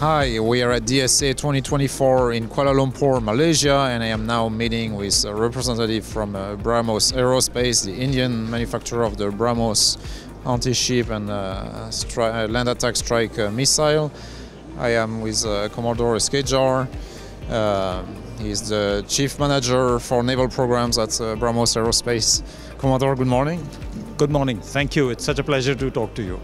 Hi, we are at DSA 2024 in Kuala Lumpur, Malaysia, and I am now meeting with a representative from uh, BrahMos Aerospace, the Indian manufacturer of the BrahMos anti-ship and uh, uh, land attack strike uh, missile. I am with uh, Commodore Eskejar. Uh, he's the chief manager for naval programs at BrahMos Aerospace. Commodore, good morning. Good morning. Thank you. It's such a pleasure to talk to you.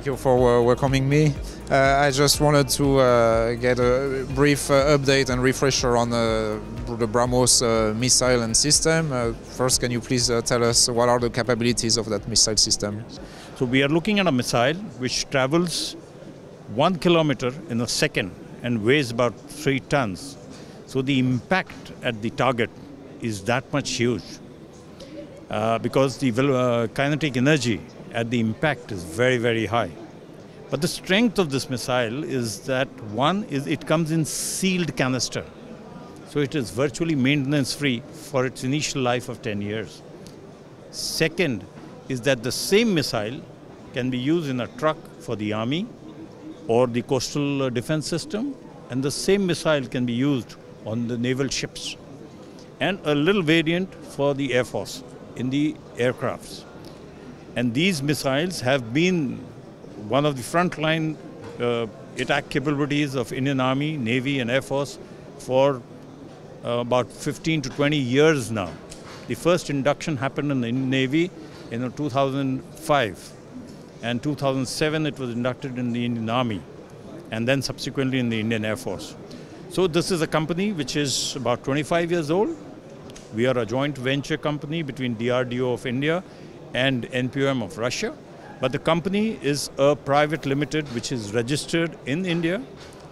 Thank you for uh, welcoming me. Uh, I just wanted to uh, get a brief uh, update and refresher on uh, the BrahMos uh, missile and system. First, can you please tell us what are the capabilities of that missile system? So, we are looking at a missile which travels one kilometer in a second and weighs about three tons. So, the impact at the target is that much huge because the kinetic energy at the impact is very, very high. But the strength of this missile is that one is it comes in sealed canister. So it is virtually maintenance free for its initial life of 10 years. Second is that the same missile can be used in a truck for the army or the coastal uh, defense system, and the same missile can be used on the naval ships, and a little variant for the Air Force in the aircrafts. And these missiles have been one of the frontline uh, attack capabilities of Indian Army, Navy, and Air Force for uh, about 15 to 20 years now. The first induction happened in the Navy in 2005, and 2007 it was inducted in the Indian Army, and then subsequently in the Indian Air Force. So this is a company which is about 25 years old. We are a joint venture company between DRDO of India and NPOM of Russia. But the company is a private limited which is registered in India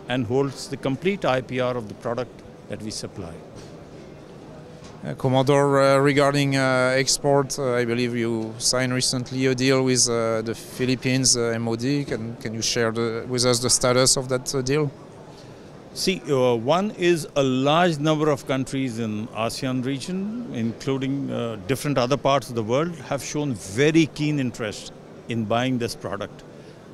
and holds the complete IPR of the product that we supply. Uh, Commodore, uh, regarding uh, export, uh, I believe you signed recently a deal with uh, the Philippines uh, MOD. Can, can you share the, with us the status of that deal? See, uh, one is a large number of countries in ASEAN region, including uh, different other parts of the world, have shown very keen interest in buying this product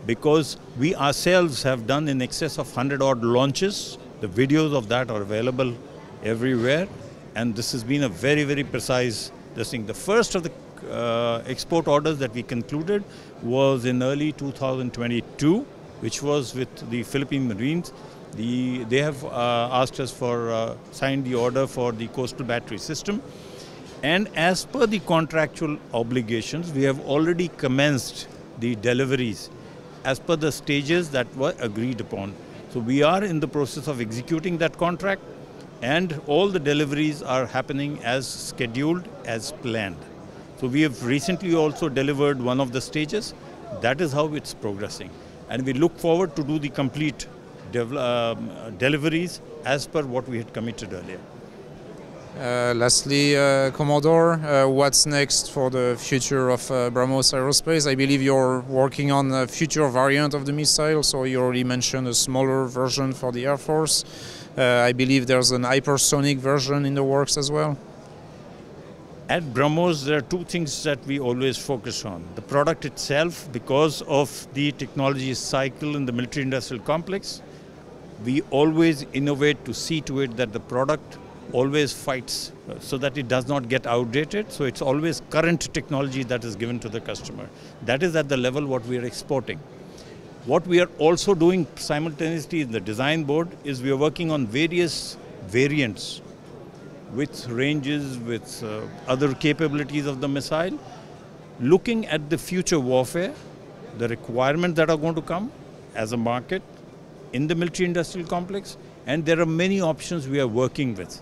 because we ourselves have done in excess of 100 odd launches. The videos of that are available everywhere, and this has been a very, very precise this thing. The first of the uh, export orders that we concluded was in early 2022, which was with the Philippine Marines. The, they have uh, asked us for uh, signed the order for the coastal battery system. And as per the contractual obligations, we have already commenced the deliveries as per the stages that were agreed upon. So we are in the process of executing that contract and all the deliveries are happening as scheduled, as planned. So we have recently also delivered one of the stages. That is how it's progressing. And we look forward to do the complete deliveries as per what we had committed earlier. Uh, lastly, uh, Commodore, uh, what's next for the future of uh, BrahMos Aerospace? I believe you're working on a future variant of the missile, so you already mentioned a smaller version for the Air Force. Uh, I believe there's an hypersonic version in the works as well. At BrahMos, there are two things that we always focus on. The product itself, because of the technology cycle in the military industrial complex, we always innovate to see to it that the product always fights uh, so that it does not get outdated. So it's always current technology that is given to the customer. That is at the level what we are exporting. What we are also doing simultaneously in the design board is we are working on various variants with ranges, with uh, other capabilities of the missile, looking at the future warfare, the requirements that are going to come as a market in the military industrial complex, and there are many options we are working with.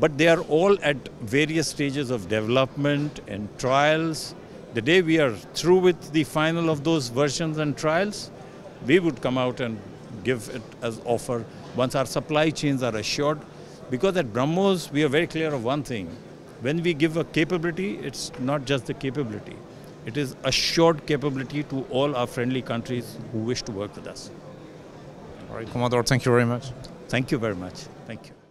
But they are all at various stages of development and trials. The day we are through with the final of those versions and trials, we would come out and give it as offer once our supply chains are assured because at BrahMos, we are very clear of one thing. When we give a capability, it's not just the capability. It is assured capability to all our friendly countries who wish to work with us. All right, Commodore, thank you very much. Thank you very much. Thank you.